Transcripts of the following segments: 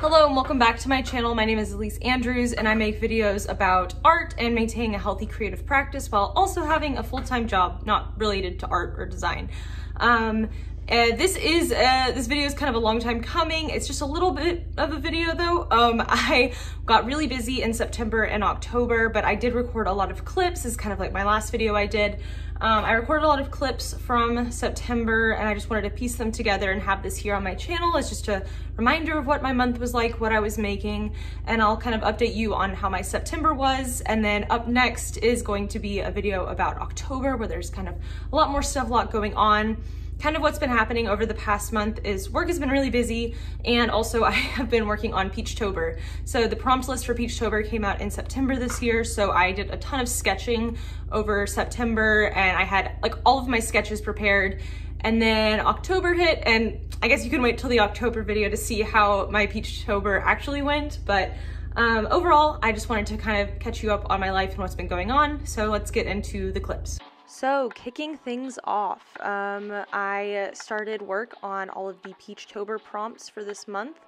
Hello and welcome back to my channel. My name is Elyse Andrews and I make videos about art and maintaining a healthy creative practice while also having a full-time job not related to art or design. Um, uh, this is uh, this video is kind of a long time coming. It's just a little bit of a video though. Um, I got really busy in September and October, but I did record a lot of clips. This is kind of like my last video I did. Um, I recorded a lot of clips from September and I just wanted to piece them together and have this here on my channel as just a reminder of what my month was like, what I was making, and I'll kind of update you on how my September was. And then up next is going to be a video about October where there's kind of a lot more stuff, a lot going on kind of what's been happening over the past month is work has been really busy and also I have been working on Peachtober. So the prompt list for Peachtober came out in September this year. So I did a ton of sketching over September and I had like all of my sketches prepared and then October hit and I guess you can wait till the October video to see how my Peachtober actually went. But um, overall, I just wanted to kind of catch you up on my life and what's been going on. So let's get into the clips. So, kicking things off, um, I started work on all of the Peachtober prompts for this month,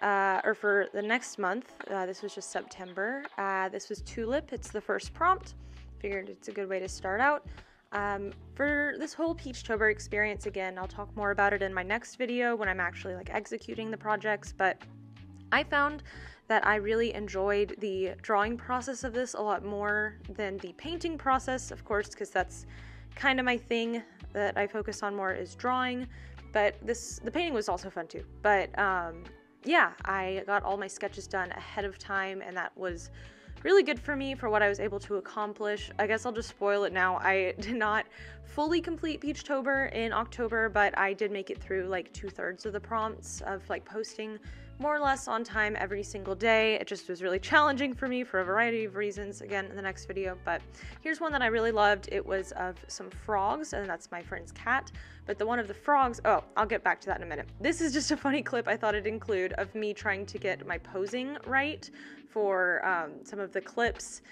uh, or for the next month. Uh, this was just September. Uh, this was Tulip. It's the first prompt. Figured it's a good way to start out. Um, for this whole Peachtober experience, again, I'll talk more about it in my next video when I'm actually like executing the projects, but I found that I really enjoyed the drawing process of this a lot more than the painting process, of course, because that's kind of my thing that I focus on more is drawing. But this, the painting was also fun too. But um, yeah, I got all my sketches done ahead of time, and that was really good for me for what I was able to accomplish. I guess I'll just spoil it now. I did not fully complete Peachtober in October, but I did make it through like two thirds of the prompts of like posting more or less on time every single day. It just was really challenging for me for a variety of reasons, again, in the next video. But here's one that I really loved. It was of some frogs, and that's my friend's cat. But the one of the frogs, oh, I'll get back to that in a minute. This is just a funny clip I thought I'd include of me trying to get my posing right for um, some of the clips.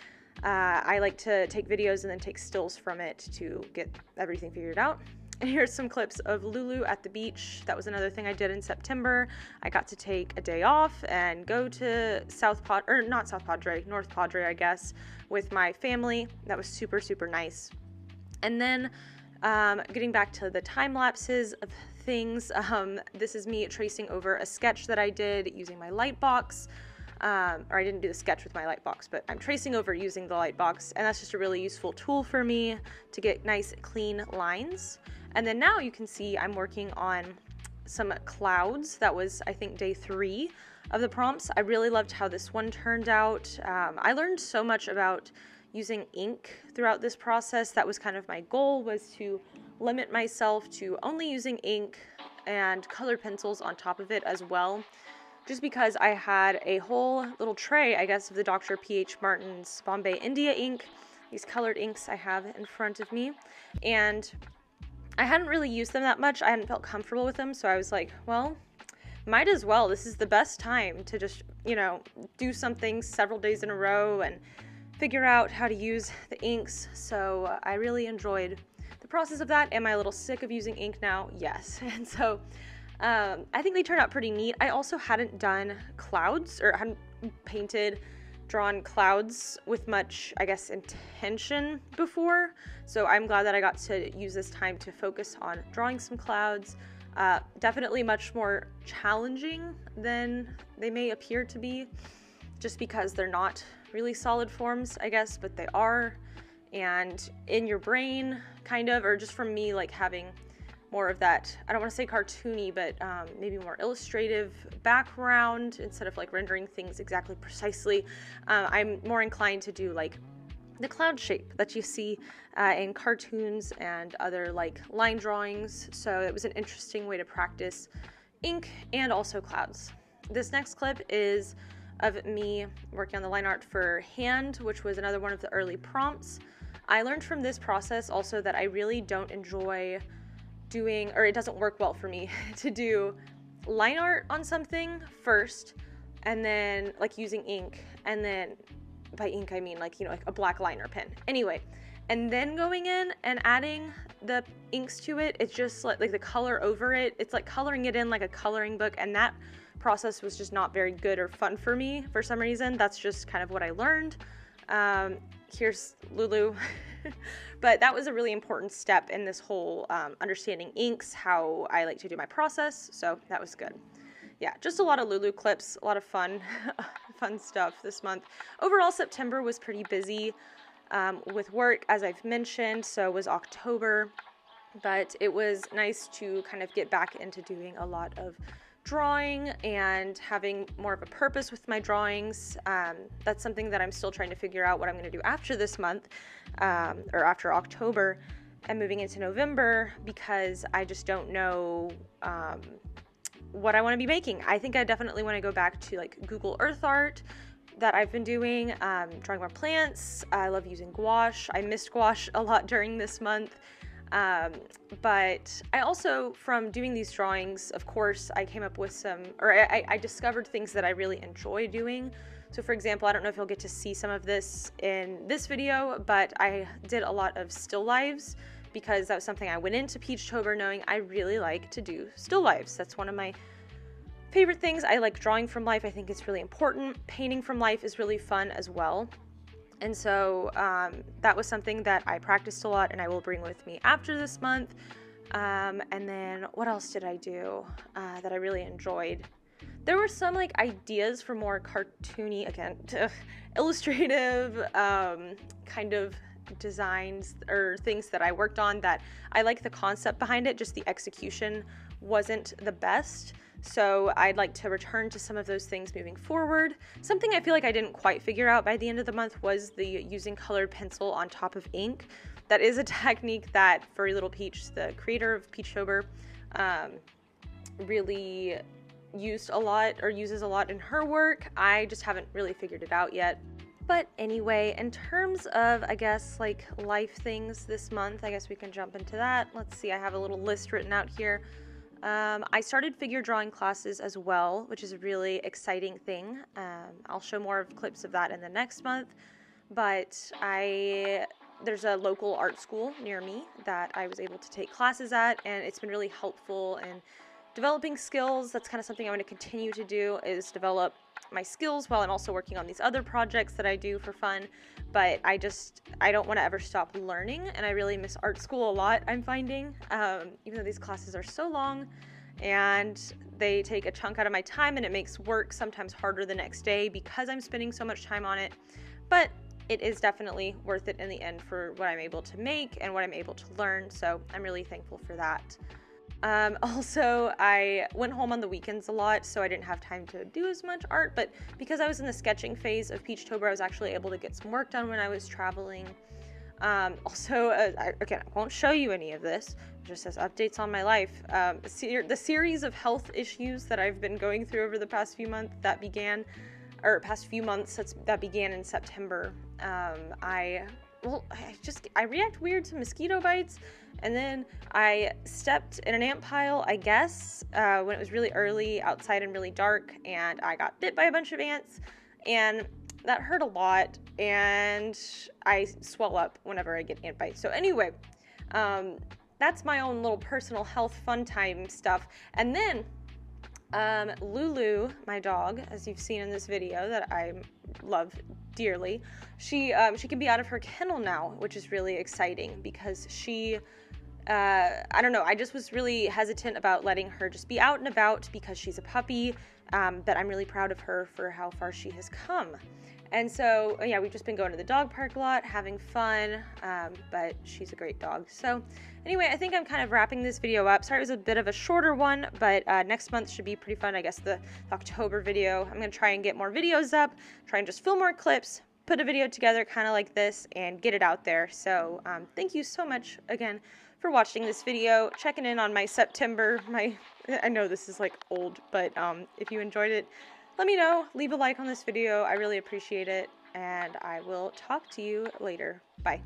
Uh, I like to take videos and then take stills from it to get everything figured out. And here's some clips of Lulu at the beach. That was another thing I did in September. I got to take a day off and go to South Pod, or not South Padre, North Padre, I guess, with my family. That was super, super nice. And then um, getting back to the time lapses of things, um, this is me tracing over a sketch that I did using my Lightbox. Um, or I didn't do the sketch with my light box, but I'm tracing over using the light box, and that's just a really useful tool for me to get nice, clean lines. And then now you can see I'm working on some clouds. That was, I think, day three of the prompts. I really loved how this one turned out. Um, I learned so much about using ink throughout this process. That was kind of my goal was to limit myself to only using ink and colored pencils on top of it as well. Just because I had a whole little tray, I guess, of the Dr. P.H. Martin's Bombay India ink, these colored inks I have in front of me. And I hadn't really used them that much. I hadn't felt comfortable with them, so I was like, well, might as well. This is the best time to just, you know, do something several days in a row and figure out how to use the inks. So uh, I really enjoyed the process of that. Am I a little sick of using ink now? Yes. And so um, I think they turned out pretty neat. I also hadn't done clouds or hadn't painted drawn clouds with much, I guess, intention before. So I'm glad that I got to use this time to focus on drawing some clouds. Uh, definitely much more challenging than they may appear to be, just because they're not really solid forms, I guess, but they are. And in your brain, kind of, or just from me, like having more of that, I don't want to say cartoony, but um, maybe more illustrative background instead of like rendering things exactly precisely. Uh, I'm more inclined to do like the cloud shape that you see uh, in cartoons and other like line drawings. So it was an interesting way to practice ink and also clouds. This next clip is of me working on the line art for hand, which was another one of the early prompts. I learned from this process also that I really don't enjoy doing, or it doesn't work well for me to do line art on something first and then like using ink and then by ink I mean like you know like a black liner pen anyway and then going in and adding the inks to it it's just like, like the color over it it's like coloring it in like a coloring book and that process was just not very good or fun for me for some reason. That's just kind of what I learned. Um, here's Lulu. but that was a really important step in this whole um, understanding inks, how I like to do my process. So that was good. Yeah, just a lot of Lulu clips, a lot of fun, fun stuff this month. Overall, September was pretty busy um, with work, as I've mentioned. So was October, but it was nice to kind of get back into doing a lot of drawing and having more of a purpose with my drawings. Um, that's something that I'm still trying to figure out what I'm going to do after this month um, or after October and moving into November because I just don't know um, what I want to be making. I think I definitely want to go back to like Google Earth art that I've been doing, um, drawing more plants. I love using gouache. I missed gouache a lot during this month. Um, but I also, from doing these drawings, of course, I came up with some, or I, I, discovered things that I really enjoy doing. So, for example, I don't know if you'll get to see some of this in this video, but I did a lot of still lives because that was something I went into Peachtober knowing I really like to do still lives. That's one of my favorite things. I like drawing from life, I think it's really important. Painting from life is really fun as well. And so um, that was something that I practiced a lot and I will bring with me after this month. Um, and then what else did I do uh, that I really enjoyed? There were some like ideas for more cartoony, again, illustrative um, kind of designs or things that I worked on that I like the concept behind it, just the execution wasn't the best. So I'd like to return to some of those things moving forward. Something I feel like I didn't quite figure out by the end of the month was the using colored pencil on top of ink. That is a technique that Furry Little Peach, the creator of Peachtober, um, really used a lot or uses a lot in her work. I just haven't really figured it out yet. But anyway, in terms of, I guess, like life things this month, I guess we can jump into that. Let's see, I have a little list written out here. Um, I started figure drawing classes as well, which is a really exciting thing. Um, I'll show more of clips of that in the next month. But I there's a local art school near me that I was able to take classes at, and it's been really helpful in developing skills. That's kind of something I want to continue to do is develop my skills while I'm also working on these other projects that I do for fun. But I just, I don't want to ever stop learning. And I really miss art school a lot, I'm finding, um, even though these classes are so long and they take a chunk out of my time and it makes work sometimes harder the next day because I'm spending so much time on it. But it is definitely worth it in the end for what I'm able to make and what I'm able to learn. So I'm really thankful for that. Um, also, I went home on the weekends a lot, so I didn't have time to do as much art. But because I was in the sketching phase of Peachtober, I was actually able to get some work done when I was traveling. Um, also, uh, I, again, I won't show you any of this. It just says updates on my life. Um, the series of health issues that I've been going through over the past few months that began, or past few months that began in September. Um, I well, I just I react weird to mosquito bites, and then I stepped in an ant pile, I guess, uh, when it was really early outside and really dark, and I got bit by a bunch of ants, and that hurt a lot, and I swell up whenever I get ant bites. So anyway, um, that's my own little personal health fun time stuff, and then um, Lulu, my dog, as you've seen in this video that I love dearly, she um, she can be out of her kennel now, which is really exciting because she. Uh, I don't know. I just was really hesitant about letting her just be out and about because she's a puppy. Um, but I'm really proud of her for how far she has come. And so, yeah, we've just been going to the dog park a lot, having fun, um, but she's a great dog. So, anyway, I think I'm kind of wrapping this video up. Sorry it was a bit of a shorter one, but uh, next month should be pretty fun. I guess the, the October video. I'm going to try and get more videos up, try and just film more clips, put a video together kind of like this, and get it out there. So, um, thank you so much again for watching this video, checking in on my September. My I know this is like old, but um, if you enjoyed it, let me know. Leave a like on this video. I really appreciate it. And I will talk to you later. Bye.